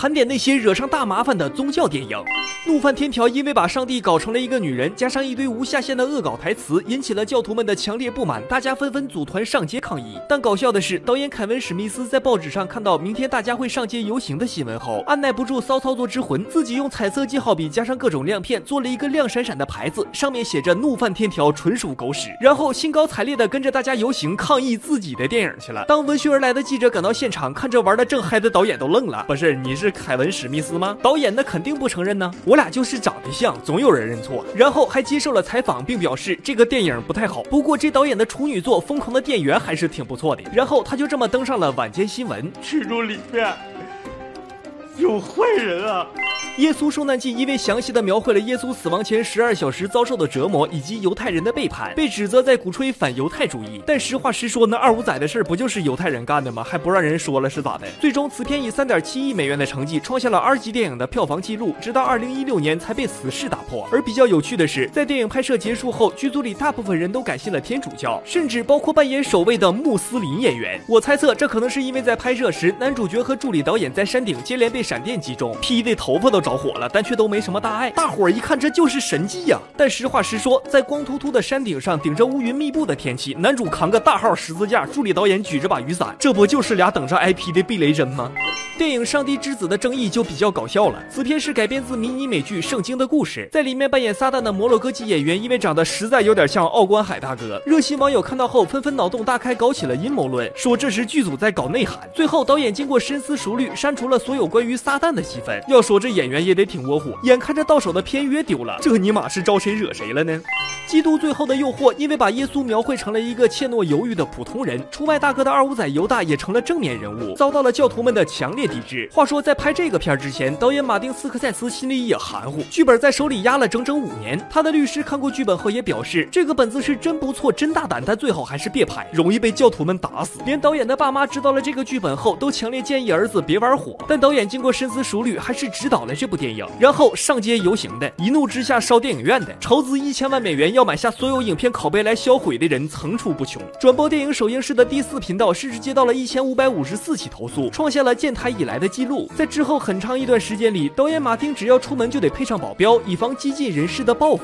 盘点那些惹上大麻烦的宗教电影。怒犯天条因为把上帝搞成了一个女人，加上一堆无下限的恶搞台词，引起了教徒们的强烈不满，大家纷纷组团上街抗议。但搞笑的是，导演凯文史密斯在报纸上看到明天大家会上街游行的新闻后，按耐不住骚操作之魂，自己用彩色记号笔加上各种亮片，做了一个亮闪闪的牌子，上面写着“怒犯天条，纯属狗屎”，然后兴高采烈的跟着大家游行抗议自己的电影去了。当闻讯而来的记者赶到现场，看着玩的正嗨的导演都愣了，不是你是凯文史密斯吗？导演那肯定不承认呢，我俩就是长得像，总有人认错。然后还接受了采访，并表示这个电影不太好，不过这导演的处女作《疯狂的店员》还是挺不错的。然后他就这么登上了晚间新闻，去住里面有坏人啊！耶稣受难记因为详细的描绘了耶稣死亡前十二小时遭受的折磨以及犹太人的背叛，被指责在鼓吹反犹太主义。但实话实说，那二五仔的事不就是犹太人干的吗？还不让人说了是咋的？最终，此片以三点七亿美元的成绩创下了 R 级电影的票房纪录，直到二零一六年才被死侍打破。而比较有趣的是，在电影拍摄结束后，剧组里大部分人都改信了天主教，甚至包括扮演守卫的穆斯林演员。我猜测，这可能是因为在拍摄时，男主角和助理导演在山顶接连被闪电击中，劈的头发都着火了，但却都没什么大碍。大伙儿一看，这就是神迹呀！但实话实说，在光秃秃的山顶上，顶着乌云密布的天气，男主扛个大号十字架，助理导演举着把雨伞，这不就是俩等着挨劈的避雷针吗？电影《上帝之子》的争议就比较搞笑了。此片是改编自迷你美剧《圣经》的故事，在里面扮演撒旦的摩洛哥籍演员，因为长得实在有点像奥关海大哥，热心网友看到后纷纷脑洞大开，搞起了阴谋论，说这是剧组在搞内涵。最后导演经过深思熟虑，删除了所有关于撒旦的戏份。要说这演员也得挺窝火，眼看着到手的片约丢了，这尼玛是招谁惹谁了呢？基督最后的诱惑，因为把耶稣描绘成了一个怯懦犹豫的普通人，出卖大哥的二五仔犹大也成了正面人物，遭到了教徒们的强烈抵制。话说，在拍这个片之前，导演马丁斯科塞斯心里也含糊，剧本在手里压了整整五年。他的律师看过剧本后也表示，这个本子是真不错，真大胆，但最好还是别拍，容易被教徒们打死。连导演的爸妈知道了这个剧本后，都强烈建议儿子别玩火。但导演经过过深思熟虑，还是指导了这部电影，然后上街游行的，一怒之下烧电影院的，筹资一千万美元要买下所有影片拷贝来销毁的人层出不穷。转播电影首映式的第四频道甚至接到了一千五百五十四起投诉，创下了建台以来的记录。在之后很长一段时间里，导演马丁只要出门就得配上保镖，以防激进人士的报复。